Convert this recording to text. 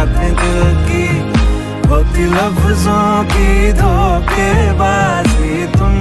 बातें दिल की होती लफ्जों की धोखेबाजी। तुम